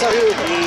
sérieux.